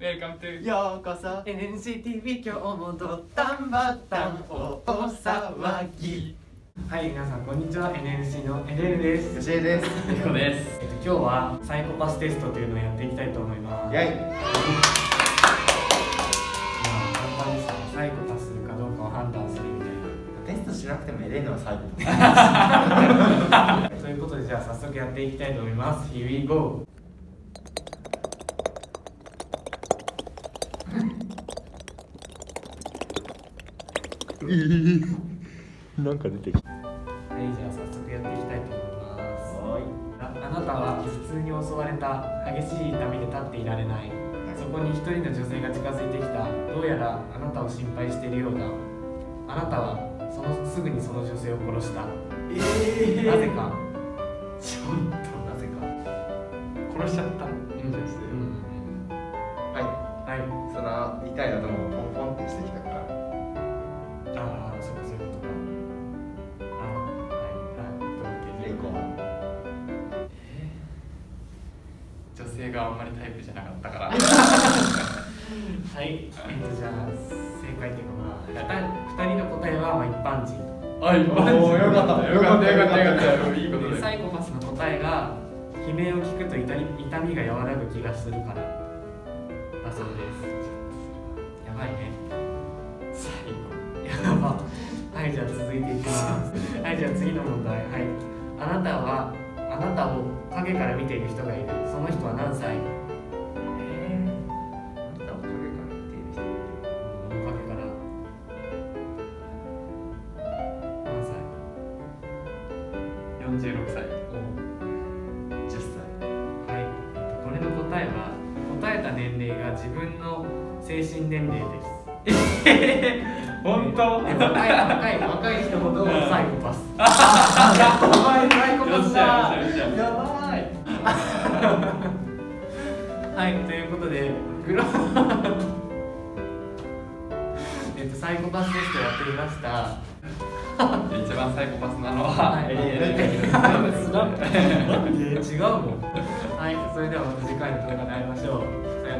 Welcome to ようこそ NCTV 今日もドタンバタン大騒ぎはい、皆さんこんにちは NNC のエレルです。吉江ですみこですえっと今日はサイコパステストというのをやっていきたいと思います。やいまあ簡単ですね。サイコパスかどうかを判断するみたいテストしなくてもエレンのは最後な。ということでじゃあ早速やっていきたいと思います。Here we go. なんか出てきた。はい、じゃあ早速やっていきたいと思います。はい。ああなたは頭痛に襲われた激しい痛みで立っていられない。そこに一人の女性が近づいてきた。どうやらあなたを心配しているようだ。あなたはそのすぐにその女性を殺した。えなぜ性があんまりタイプじゃなかったから。はい。えっとじゃあ正解というかまあ二人の答えはまあ一般人。あいおー よかった。よかったよかったよかった。いいことで。サイコパスの答えが悲鳴を聞くと痛み痛みが和らぐ気がするから。だそうです。やばいね。最やば。はいじゃあ続いていきます。はいじゃあ次の問題。はい。あなたはあなたを影から見ている人がいる。その人は何歳？えーあんたを影から見ている人影から。何歳？後46歳。10歳。はい、えっとこれの答えは答えた年齢が自分の精神年齢です。本当？で若い若い若い人ほどサイコパス。お前サイコよっしゃよっしゃよっしゃやばいはい、ということでグロ えっとサイコパステストやってみました。一番サイコパスなのははいエリエルスラップ違うもん。はい、それではまた次回の動画で会いましょう。さよなら。